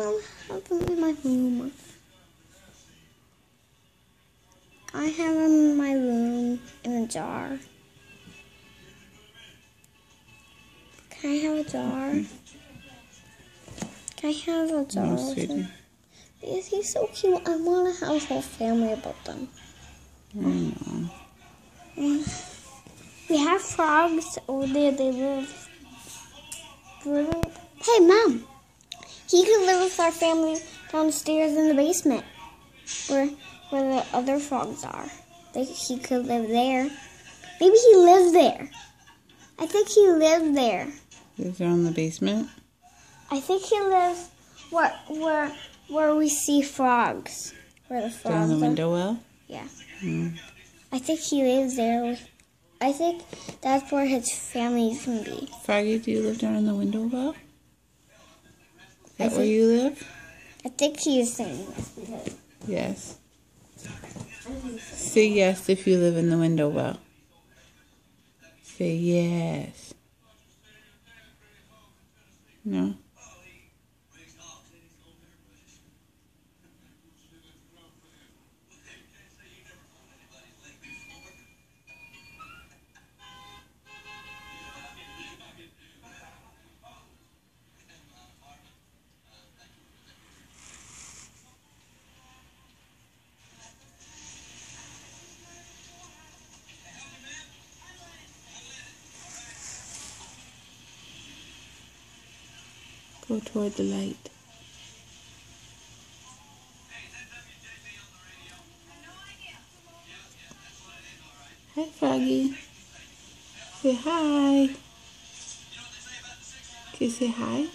want to have them in my room. I have them in my room in a jar. Can I have a jar? Can I have a jar? No. Because he's so cute. I want to have a whole family about them. We have frogs oh, over there. They live- Hey, mom. He could live with our family downstairs in the basement, where where the other frogs are. They, he could live there. Maybe he lives there. I think he lives there. Is there in the basement? I think he lives where where where we see frogs. Where the frogs Down the window well? Yeah. Mm. I think he lives there. with- I think that's where his family can be. Froggy, do you live down in the window well? That where you live? I think he is saying because Yes. Say yes if you live in the window well. Say yes. No? Go toward the light. Hi, Froggy. Say hi. Can you say hi?